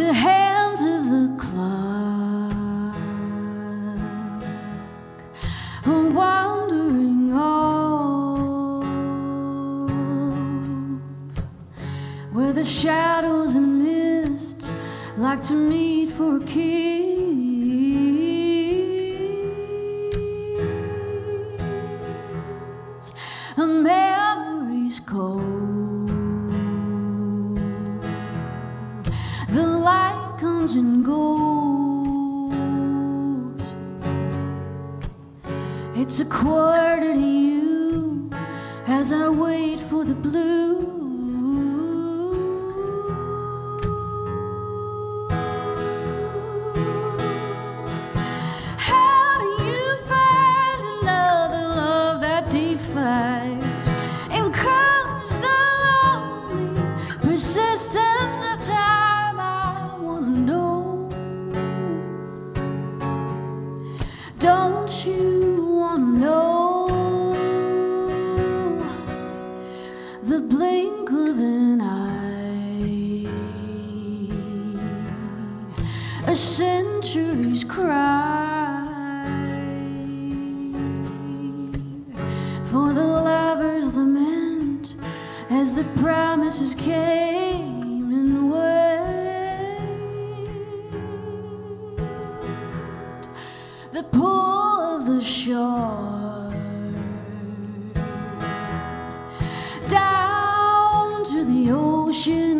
the hands of the clock are wandering off where the shadows and mist like to meet for a kiss. A The light comes and goes. It's a quarter to you as I wait for the blue. a century's cry. For the lovers lament as the promises came and went. The pull of the shore down to the ocean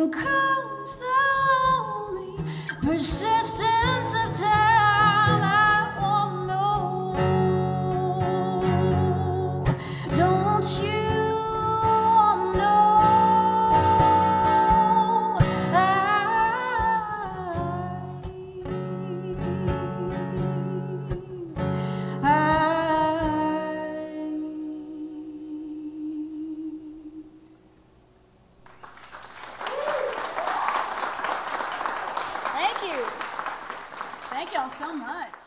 you'll come. Thank y'all so much.